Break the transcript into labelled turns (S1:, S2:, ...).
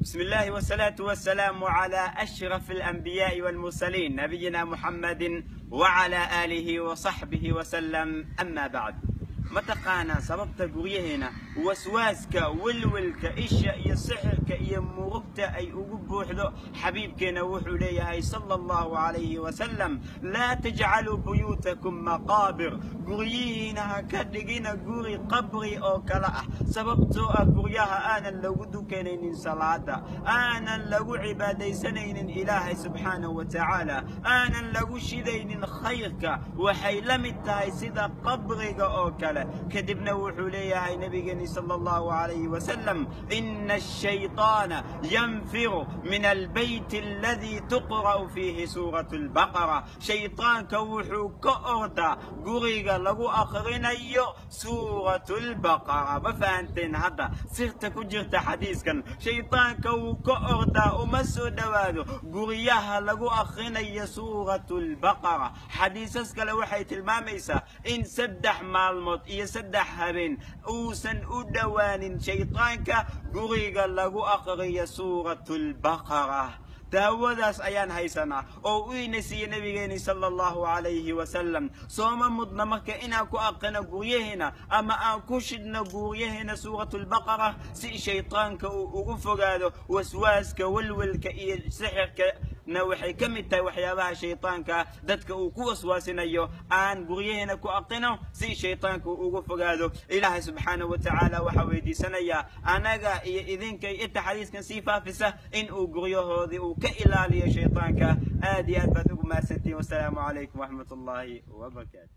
S1: بسم الله والصلاة والسلام على أشرف الأنبياء والمرسلين نبينا محمد وعلى آله وصحبه وسلم. أما بعد متقانا سببت تقوية هنا وسواسك ولولك إشاء يسحرك يمرقت أي أقبوح ذو حبيبك نوحوا لي أي صلى الله عليه وسلم. لا تجعلوا بيوتكم مقابر. قريهنا كدقين قري قبري أو كلا. سببت أه قريها أنا لقدو نين صلاة. أنا لقو عباد سنين إله سبحانه وتعالى. أنا لقو شذين خيرك. وحي لم التايس قبري أو كلا. كذبنا وحولي يا نبي صلى الله عليه وسلم. إن الشيطان ينفر من البيت الذي تقرأ فيه سورة البقرة. شيطان كوحو كأردا قريقا لغو أخرين أيو سورة البقرة. بفانتين هذا. سرتك جرت حديثك شيطان كو كأرتا أمسو دوادو قريها لغو أخرين أيو سورة البقرة. حديثك لوحيت الماميسة. إن سدح مالموت. يسدح هابين أوسا أدوان شيطانك بغيق لغو أقغي سورة البقرة. تاوذاس أيان هيسنا أو إي نسي نبينا صلى الله عليه وسلم. صوم مضنمك إنا كو أقنا بغيهنا أما أكوشدنا بغيهنا سورة البقرة. سي شيطانك وغفقاده وسواسك والولك إي سحرك na waxay ka mid tahay waxyaabaha shaytaanka. Dadka uu ku waswaasinayo aan guryaheena ku aqino si shaytaanku ugu fogaado. Ilaahay subxaanahu wa tacaala waxaa weydiisanayaa anaga iyo idinkay inta xadiiskan sii faafisa in uu guryahoodii uu ka ilaaliyo shaytaanka. Aad iyo aad baad ugu mahadsantiin wasalaamu calaykum waxmat ullaahi wabarakaatu